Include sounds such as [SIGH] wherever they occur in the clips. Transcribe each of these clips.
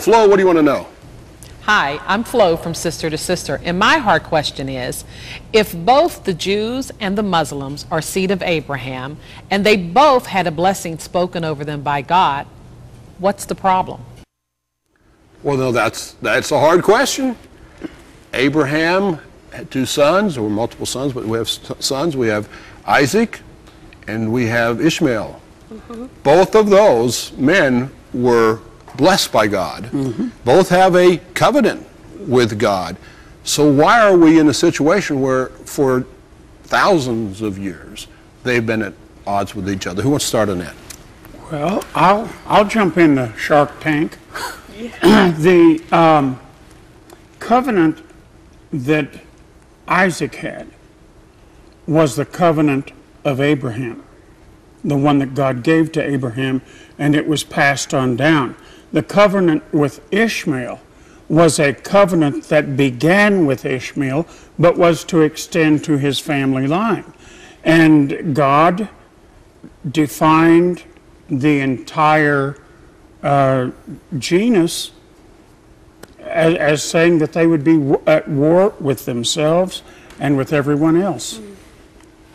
Flo. Flo, what do you want to know? Hi, I'm Flo from Sister to Sister, and my hard question is if both the Jews and the Muslims are seed of Abraham, and they both had a blessing spoken over them by God, what's the problem? Well, no, that's, that's a hard question. Abraham had two sons, or multiple sons, but we have sons. We have Isaac and we have Ishmael. Mm-hmm. Both of those men were blessed by God. Mm-hmm. Both have a covenant with God. So why are we in a situation where for thousands of years they've been at odds with each other? Who wants to start on that? Well, I'll I'll jump in the Shark Tank. [CLEARS THROAT] the um, covenant that Isaac had was the covenant of Abraham, the one that God gave to Abraham, and it was passed on down. The covenant with Ishmael was a covenant that began with Ishmael, but was to extend to his family line. And God defined the entire uh, genus as, as, saying that they would be at war with themselves and with everyone else.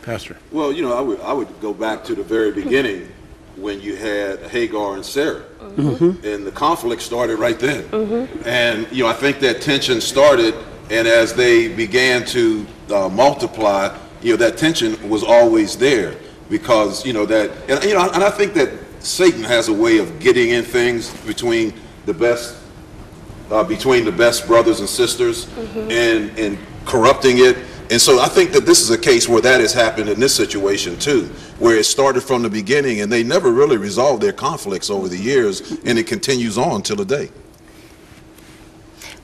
Pastor. Well, you know, I would, I would go back to the very beginning when you had Hagar and Sarah. Mm-hmm. And the conflict started right then. Mm-hmm. And, you know, I think that tension started, and as they began to uh, multiply, you know, that tension was always there because, you know, that, and, you know, and I think that Satan has a way of getting in things between the best, uh, between the best brothers and sisters mm-hmm. and, and corrupting it and so I think that this is a case where that has happened in this situation too, where it started from the beginning and they never really resolved their conflicts over the years and it continues on till today.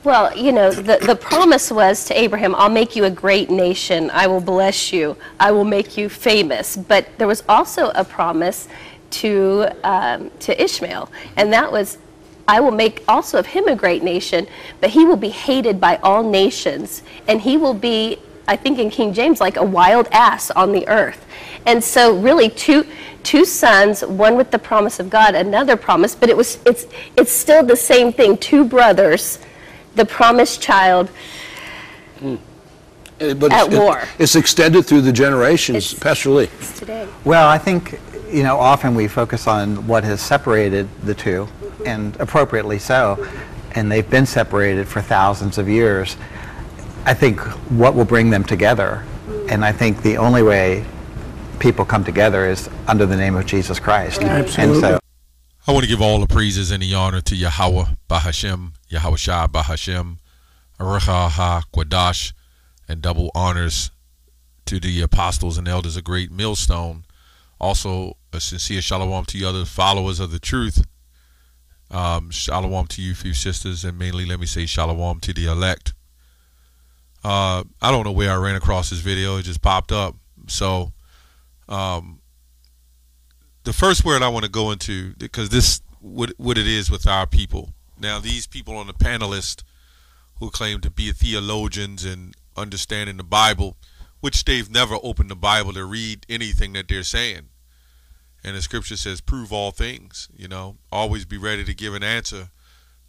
Well, you know, the, the promise was to Abraham, I'll make you a great nation. I will bless you. I will make you famous. But there was also a promise to, um, to Ishmael, and that was, I will make also of him a great nation, but he will be hated by all nations, and he will be I think in King James, like a wild ass on the earth. And so really two two sons, one with the promise of God, another promise, but it was it's it's still the same thing, two brothers, the promised child. Mm. But at it's, war. It, it's extended through the generations, it's, Pastor Lee. today. Well, I think you know often we focus on what has separated the 2 and appropriately so, and they've been separated for thousands of years. I think what will bring them together, and I think the only way people come together is under the name of Jesus Christ. Absolutely. So, I want to give all the praises and the honor to Yahweh Bahashem, Yahweh Shah Bahashem, Arecha Quadash, and double honors to the apostles and elders of Great Millstone. Also, a sincere shalom to you other followers of the truth. Um, shalom to you, few sisters, and mainly let me say shalom to the elect. Uh, I don't know where I ran across this video. It just popped up. So, um, the first word I want to go into because this what what it is with our people. Now, these people on the panelist who claim to be theologians and understanding the Bible, which they've never opened the Bible to read anything that they're saying. And the scripture says, "Prove all things." You know, always be ready to give an answer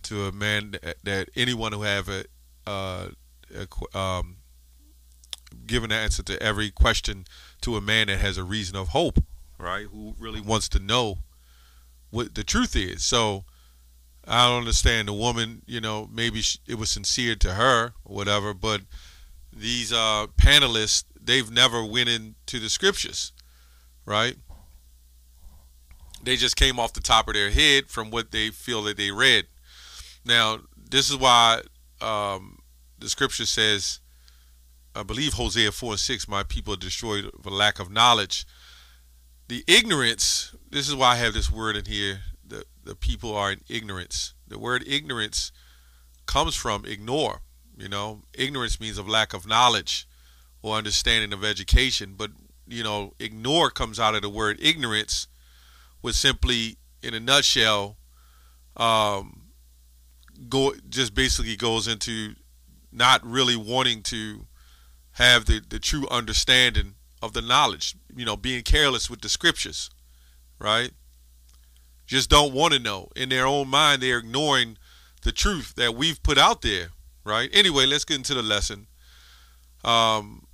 to a man that, that anyone who have a uh, um, give an answer to every question to a man that has a reason of hope, right? Who really wants to know what the truth is. So I don't understand the woman. You know, maybe it was sincere to her or whatever, but these uh, panelists they've never went into the scriptures, right? They just came off the top of their head from what they feel that they read. Now, this is why um, the scripture says, I believe Hosea 4 and 6, my people are destroyed for lack of knowledge. The ignorance, this is why I have this word in here, the, the people are in ignorance. The word ignorance comes from ignore. You know, ignorance means of lack of knowledge or understanding of education. But, you know, ignore comes out of the word ignorance, which simply, in a nutshell, um, go just basically goes into not really wanting to have the, the true understanding of the knowledge, you know, being careless with the scriptures, right? Just don't want to know. In their own mind, they're ignoring the truth that we've put out there, right? Anyway, let's get into the lesson. Um,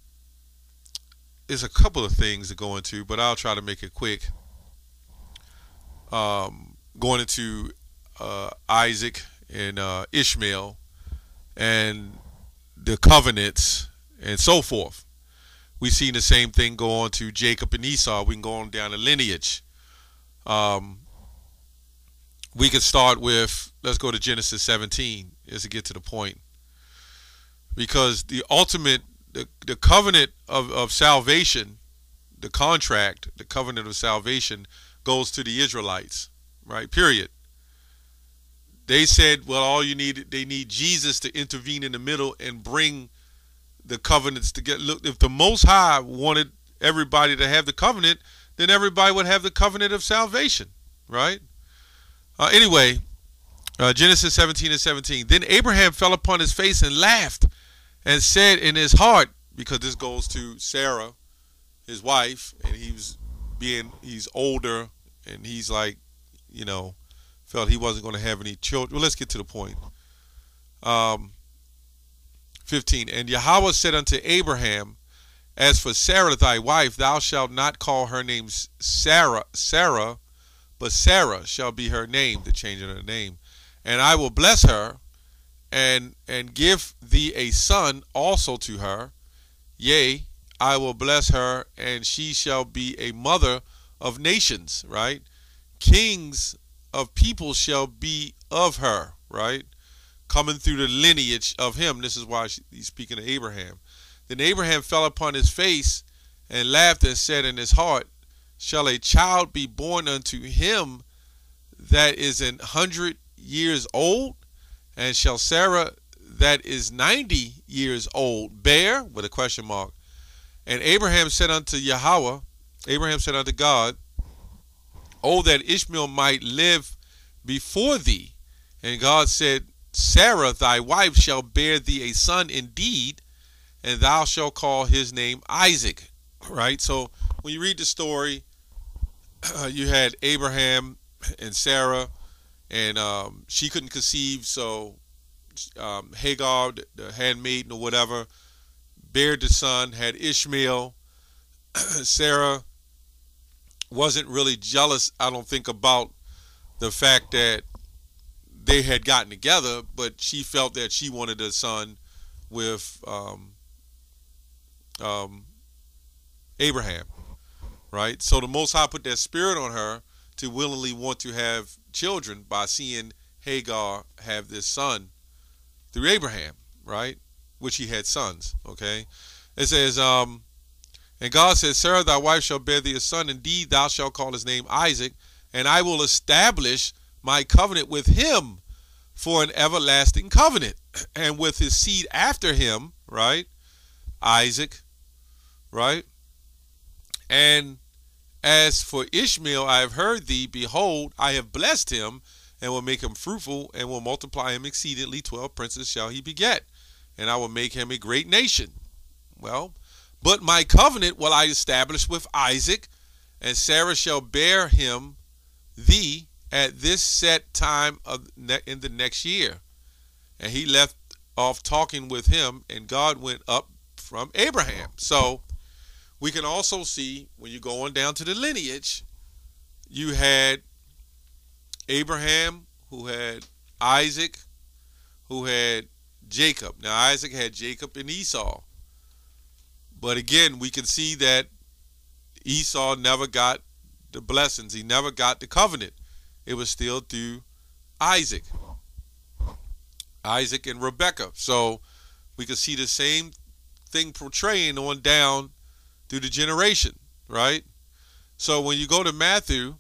there's a couple of things to go into, but I'll try to make it quick. Um, going into uh, Isaac and uh, Ishmael and the covenants and so forth. We've seen the same thing go on to Jacob and Esau. We can go on down the lineage. Um, we could start with, let's go to Genesis 17, just to get to the point. Because the ultimate, the, the covenant of, of salvation, the contract, the covenant of salvation, goes to the Israelites, right? Period. They said, well, all you need, they need Jesus to intervene in the middle and bring the covenants to get. Look, if the Most High wanted everybody to have the covenant, then everybody would have the covenant of salvation, right? Uh, anyway, uh, Genesis 17 and 17. Then Abraham fell upon his face and laughed and said in his heart, because this goes to Sarah, his wife, and he was being, he's older, and he's like, you know, felt he wasn't going to have any children. Well, let's get to the point. Um, 15. And Yahweh said unto Abraham, As for Sarah thy wife, thou shalt not call her name Sarah, Sarah, but Sarah shall be her name, the change of her name. And I will bless her, and and give thee a son also to her. Yea, I will bless her, and she shall be a mother of nations, right? Kings of people shall be of her, right? Coming through the lineage of him. This is why he's speaking to Abraham. Then Abraham fell upon his face and laughed and said in his heart, Shall a child be born unto him that is an hundred years old? And shall Sarah that is ninety years old bear? With a question mark. And Abraham said unto Yahweh, Abraham said unto God, Oh, that Ishmael might live before thee. And God said, Sarah thy wife shall bear thee a son indeed, and thou shalt call his name Isaac. Right? So when you read the story, uh, [CLEARS THROAT] you had Abraham and Sarah, and um, she couldn't conceive, so um, Hagar, the handmaiden or whatever, bared the son, had Ishmael. [CLEARS THROAT] Sarah wasn't really jealous, I don't think, about the fact that they had gotten together, but she felt that she wanted a son with um, um, Abraham, right? So the Most High put that spirit on her to willingly want to have children by seeing Hagar have this son through Abraham, right? Which he had sons, okay? It says, um, and God said, Sarah, thy wife shall bear thee a son. Indeed, thou shalt call his name Isaac, and I will establish my covenant with him for an everlasting covenant, [CLEARS THROAT] and with his seed after him, right? Isaac, right? And as for Ishmael, I have heard thee. Behold, I have blessed him, and will make him fruitful, and will multiply him exceedingly. Twelve princes shall he beget, and I will make him a great nation. Well, but my covenant will I establish with Isaac, and Sarah shall bear him thee at this set time of in the next year. And he left off talking with him, and God went up from Abraham. So we can also see when you go on down to the lineage, you had Abraham who had Isaac, who had Jacob. Now Isaac had Jacob and Esau. But again, we can see that Esau never got the blessings. He never got the covenant. It was still through Isaac. Isaac and Rebekah. So we can see the same thing portraying on down through the generation, right? So when you go to Matthew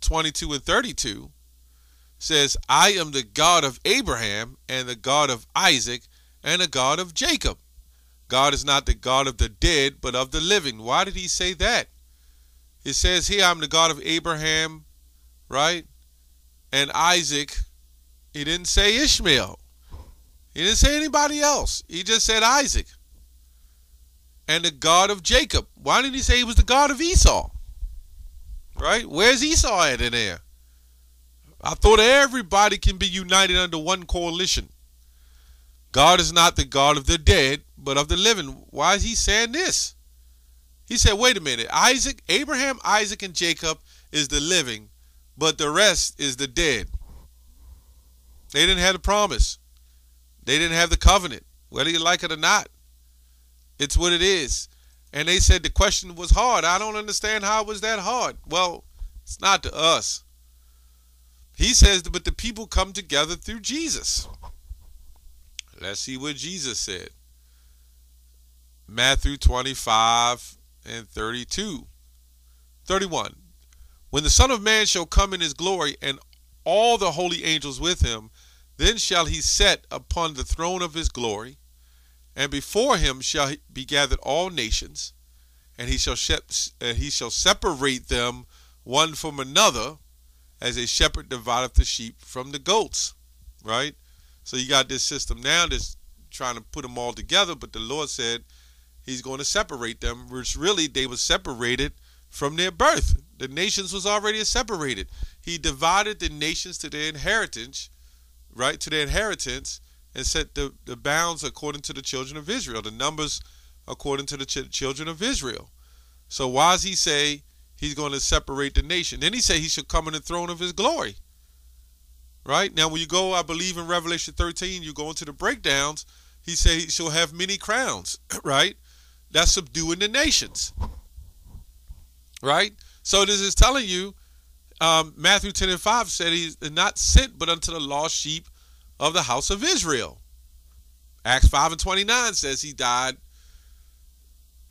22 and 32, says, I am the God of Abraham and the God of Isaac and the God of Jacob. God is not the God of the dead, but of the living. Why did he say that? It says here, I'm the God of Abraham, right? And Isaac. He didn't say Ishmael. He didn't say anybody else. He just said Isaac. And the God of Jacob. Why didn't he say he was the God of Esau? Right? Where's Esau at in there? I thought everybody can be united under one coalition. God is not the God of the dead, but of the living. Why is he saying this? He said, wait a minute. Isaac, Abraham, Isaac, and Jacob is the living, but the rest is the dead. They didn't have the promise. They didn't have the covenant, whether you like it or not. It's what it is. And they said the question was hard. I don't understand how it was that hard. Well, it's not to us. He says, but the people come together through Jesus. Let's see what Jesus said. Matthew 25 and 32. 31. When the Son of Man shall come in his glory, and all the holy angels with him, then shall he set upon the throne of his glory, and before him shall be gathered all nations, and he shall he shall separate them one from another, as a shepherd divideth the sheep from the goats. Right? So you got this system now that's trying to put them all together, but the Lord said he's going to separate them, which really they were separated from their birth. The nations was already separated. He divided the nations to their inheritance, right, to their inheritance, and set the, the bounds according to the children of Israel, the numbers according to the ch- children of Israel. So why does he say he's going to separate the nation? Then he said he should come in the throne of his glory. Right? Now when you go, I believe in Revelation 13, you go into the breakdowns, he said he shall have many crowns, [CLEARS THROAT] right? That's subduing the nations. Right? So this is telling you, um, Matthew 10 and 5 said he's not sent but unto the lost sheep of the house of Israel. Acts 5 and 29 says he died,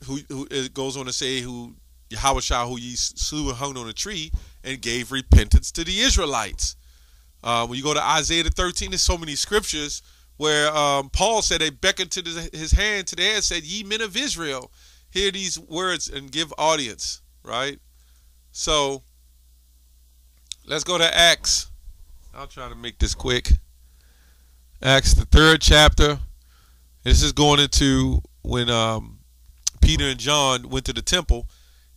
who, who it goes on to say, who Yahweh who ye slew and hung on a tree and gave repentance to the Israelites. Uh, when you go to Isaiah 13, there's so many scriptures where um, Paul said they beckoned to his hand to the and said, Ye men of Israel, hear these words and give audience, right? So let's go to Acts. I'll try to make this quick. Acts, the third chapter. This is going into when um, Peter and John went to the temple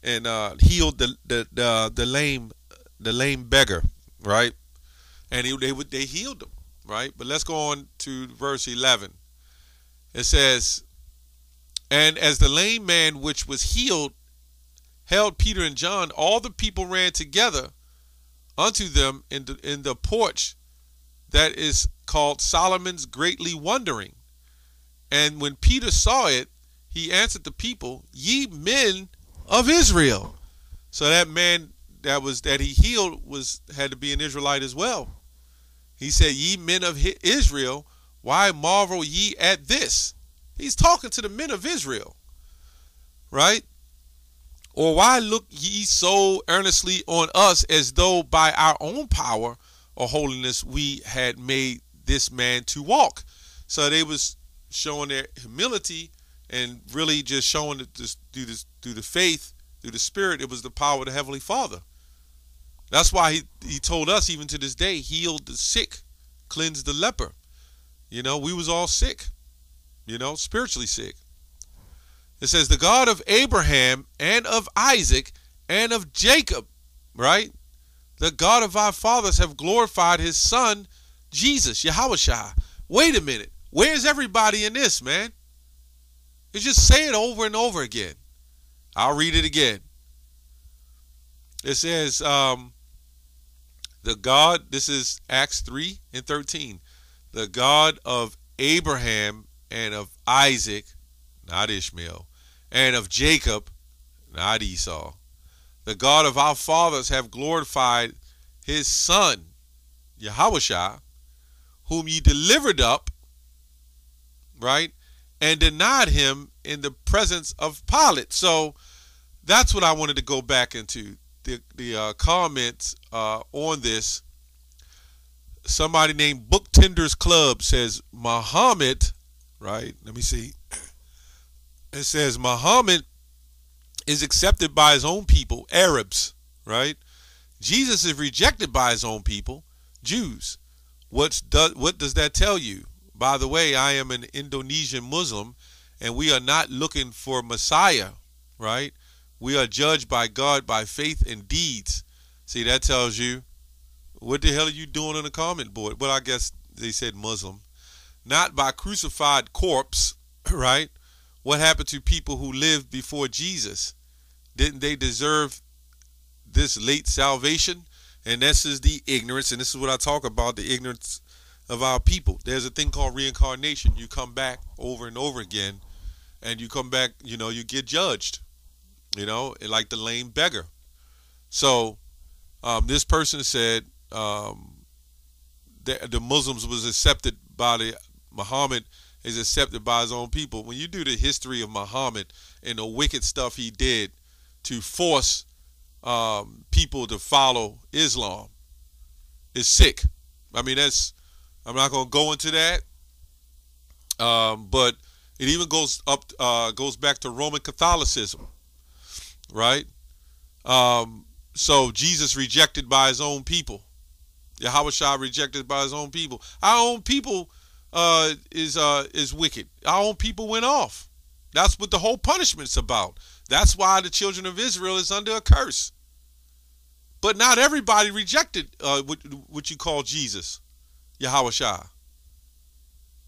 and uh, healed the the, the the lame the lame beggar, right? And he, they they healed him right? But let's go on to verse 11. It says, And as the lame man which was healed held Peter and John, all the people ran together unto them in the, in the porch that is called Solomon's greatly wondering. And when Peter saw it, he answered the people, Ye men of Israel. So that man that was that he healed was had to be an Israelite as well. He said, Ye men of Israel, why marvel ye at this? He's talking to the men of Israel, right? Or why look ye so earnestly on us as though by our own power or holiness we had made this man to walk? So they was showing their humility and really just showing that this, through, this, through the faith, through the spirit, it was the power of the Heavenly Father. That's why he, he told us even to this day, healed the sick, cleansed the leper. You know, we was all sick, you know, spiritually sick. It says, the God of Abraham and of Isaac and of Jacob, right? The God of our fathers have glorified his son, Jesus, Yahweh. Wait a minute. Where's everybody in this, man? You just say it over and over again. I'll read it again. It says, um, the God, this is Acts 3 and 13, the God of Abraham and of Isaac, not Ishmael, and of Jacob, not Esau. The God of our fathers have glorified his son, Yahweh, whom ye delivered up, right, and denied him in the presence of Pilate. So that's what I wanted to go back into the the uh, comments uh, on this. Somebody named Booktenders Club says Muhammad, right? Let me see. It says Muhammad is accepted by his own people, Arabs, right? Jesus is rejected by his own people, Jews. What's do, what does that tell you? By the way, I am an Indonesian Muslim, and we are not looking for Messiah, right? We are judged by God by faith and deeds. See, that tells you What the hell are you doing on the comment board? Well, I guess they said Muslim. Not by crucified corpse, [LAUGHS] right? What happened to people who lived before Jesus? Didn't they deserve this late salvation? And this is the ignorance, and this is what I talk about the ignorance of our people. There's a thing called reincarnation. You come back over and over again, and you come back, you know, you get judged, you know, like the lame beggar. So um, this person said um, the, the Muslims was accepted by the Muhammad is accepted by his own people. When you do the history of Muhammad and the wicked stuff he did to force um, people to follow Islam, is sick. I mean, that's I'm not going to go into that, um, but it even goes up uh, goes back to Roman Catholicism, right? Um, so Jesus rejected by his own people. Yahweh rejected by his own people. Our own people uh, is uh, is wicked. Our own people went off. That's what the whole punishment's about. That's why the children of Israel is under a curse. But not everybody rejected uh, what, what you call Jesus, Yahweh.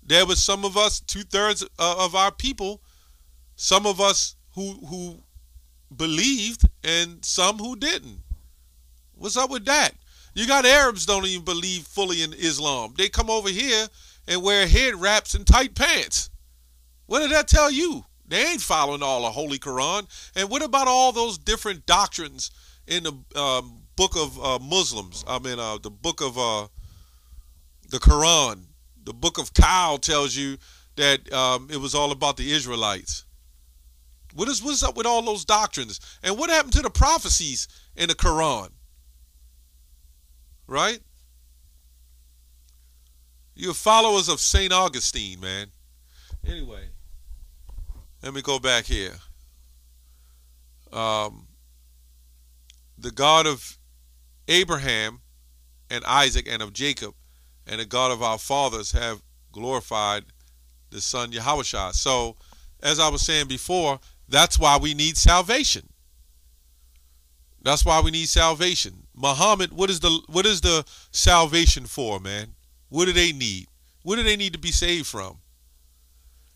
There was some of us, two thirds uh, of our people, some of us who who believed and some who didn't. What's up with that? You got Arabs don't even believe fully in Islam. They come over here and wear head wraps and tight pants. What did that tell you? They ain't following all the Holy Quran. And what about all those different doctrines in the um, book of uh, Muslims? I mean, uh, the book of uh, the Quran. The book of Kal tells you that um, it was all about the Israelites. What is what's up with all those doctrines? And what happened to the prophecies in the Quran? Right? You're followers of St. Augustine, man. Anyway, let me go back here. Um, the God of Abraham and Isaac and of Jacob and the God of our fathers have glorified the Son Yahweh. So, as I was saying before, that's why we need salvation. That's why we need salvation. Muhammad, what is the what is the salvation for, man? What do they need? What do they need to be saved from?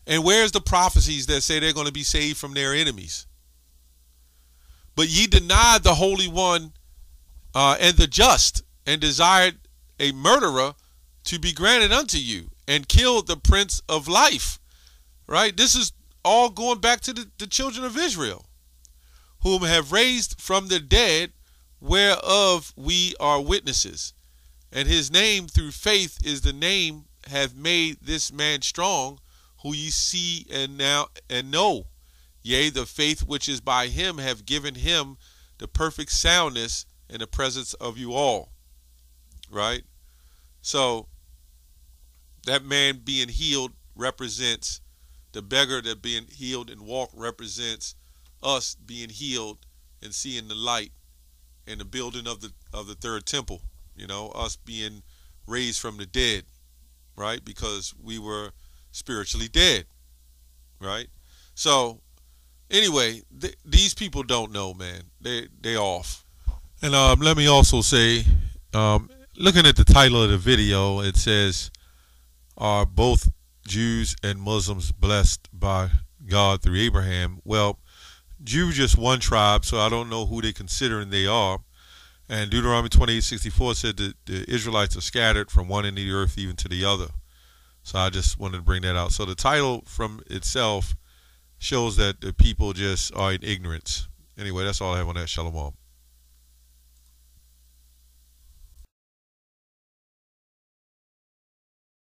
And where's the prophecies that say they're going to be saved from their enemies? But ye denied the Holy One uh, and the just, and desired a murderer to be granted unto you, and killed the Prince of Life. Right? This is all going back to the, the children of Israel, whom have raised from the dead, whereof we are witnesses. And his name through faith is the name have made this man strong, who ye see and now and know. Yea, the faith which is by him have given him the perfect soundness in the presence of you all. Right? So that man being healed represents the beggar that being healed and walk represents us being healed and seeing the light and the building of the of the third temple you know us being raised from the dead right? Because we were spiritually dead right? So anyway th- these people don't know man. They they off. And um, let me also say um, looking at the title of the video it says are both Jews and Muslims blessed by God through Abraham well Jew just one tribe so I don't know who they considering they are and Deuteronomy 28:64 said that the Israelites are scattered from one end of the earth even to the other. So I just wanted to bring that out. So the title from itself shows that the people just are in ignorance. Anyway, that's all I have on that. Shalom.